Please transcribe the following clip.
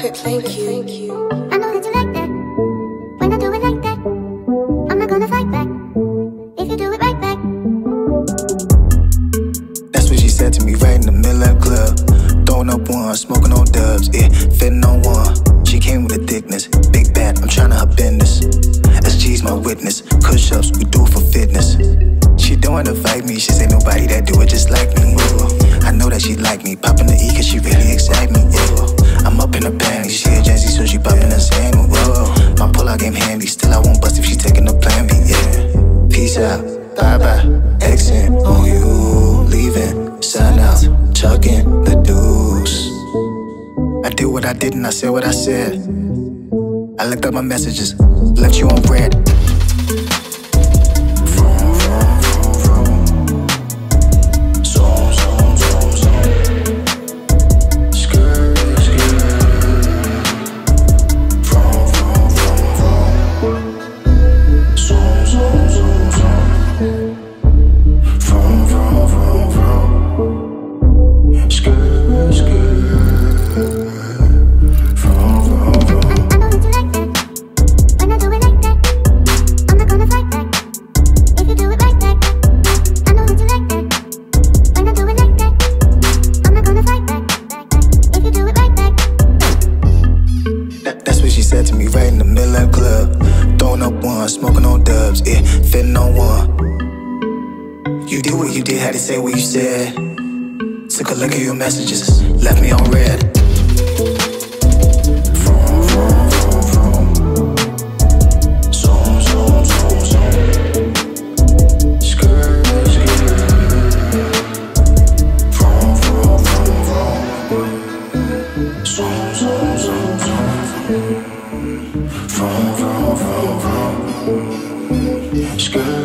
Quit playing cute. I know that you like that. When I do it like that, I'm not gonna fight back. If you do it right back. That's what she said to me right in the middle of the club. Throwing up one, smoking on dubs, yeah, fitting on one. She came with a thickness, big bat, I'm trying to her business. SG's my witness, push ups, we do it for fitness. She don't wanna fight me, she say nobody that do it just like me. Ooh. I know that she like me, popping the E cause she really excite me. If she taking the plan B. Yeah. Peace out, bye bye, exit on you, leaving, sun out, chucking the deuce. I did what I did and I said what I said. I looked up my messages, left you on read. Throwing up one, smoking on dubs, yeah, fitting on one. You did what you did, had to say what you said. Took a look at your messages, left me on read. Vroom, vroom, vroom, vroom. Skirt,